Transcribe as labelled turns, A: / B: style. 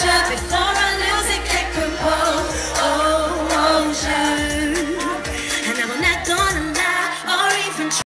A: should be